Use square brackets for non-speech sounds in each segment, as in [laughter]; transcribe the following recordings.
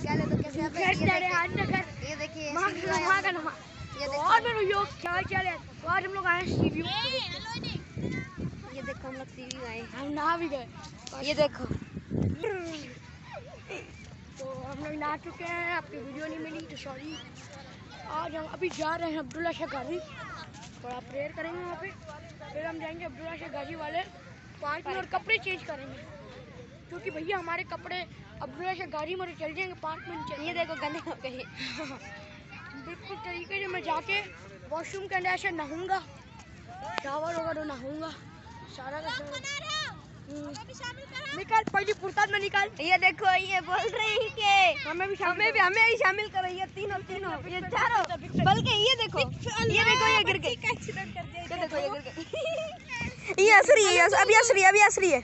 क्या तो कैसे ये देखिए, ये देखिए सीवी आया। ये देखो और मेरे यो क्या चल है आज हम लोग आए सीवी ये देखो हम लोग सीवी आए हम नहा भी गए। ये देखो। तो हम लोग नहा चुके हैं आपकी वीडियो नहीं मिली तो सॉरी आज हम अभी जा रहे हैं अब्दुल्ला शेख गाजी। थोड़ा प्रेयर करेंगे वहाँ पे। फिर हम जाएँगे अब्दुल्ला शेख गाजी वाले पार्क में और कपड़े चेंज करेंगे। क्योंकि भैया हमारे कपड़े अब्दुल्ला शेख गाड़ी में चल जाएँगे पार्क में ये देखो गंदे हो गए। बिल्कुल तरीके से मैं जाके वॉशरूम के अंदर ऐसे नहाऊँगा शावर होगा तो नहाऊँगा सारा का सारा। हम्म। निकाल पहली फुर्सत में निकाल। ये देखो ये बोल रही हैं कि हमें भी हमें भी हमें भी शामिल करो ये तीनों तीनों ये चारों। बल्कि ये देखो ये देखो ये गिर गई ये देखो ये गिर गई ये असली है ये- अभी असली अभी असली है।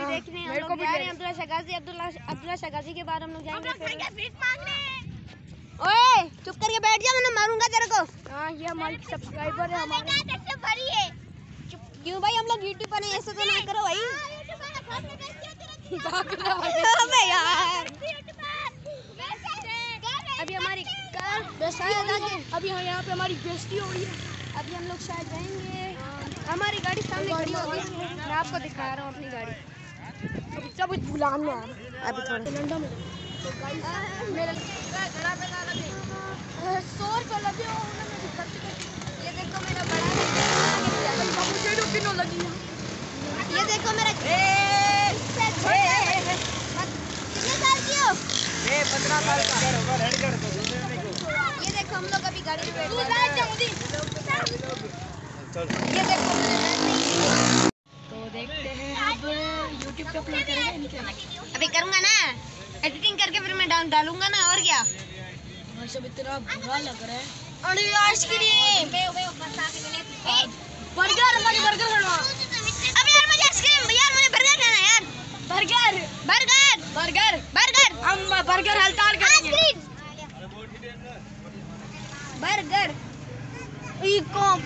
अभी देखने हम लोग जा रहे हैं अब्दुल्ला शगाजी अब्दुल्ला अब्दुल्ला शगाजी के बाद हम लोग जाएँगे ओए चुप करके बैठ जा मैंने मारूँगा तेरे को। हाँ ये हमारी सब्सक्राइबर है हमारे। क्यों भाई हम लोग यूट्यूब पर ऐसे तो [laughs] ना करो भाई। अबे यार। अभी हमारी कार अभी यहाँ यहाँ पे हमारी बेइज्जती हो रही है। अभी हम लोग शायद जाएँगे। हमारी गाड़ी सामने खड़ी होगी मैं आपको दिखा रहा हूँ अपनी गाड़ी। अभी कुछ भुलान अभी थोड़ा। तो गाइस मेरा सौ रुपये लगे हो ये देखो मेरा बड़ा लगी ये देखो मेरा कितने साल की हो? ये देखो हम लोग अभी गाड़ी में बैठ गए। ये देखो मैंने तो देखते हैं अब यूट्यूब पे अपलोड करेंगे इनके अभी करूँगा ना एडिटिंग करके फिर मैं डाल डालूँगा ना और क्या? भाई सब इतना बुरा लग रहा है। अरे आइसक्रीम! बर्गर मुझे बर्गर खाना अबे यार मुझे आइसक्रीम! यार मुझे बर्गर खाना यार। बर्गर। बर्गर! बर्गर। बर्गर! हम बर्गर हड़ताल करेंगे। Ice cream! बर्गर। ई कॉम।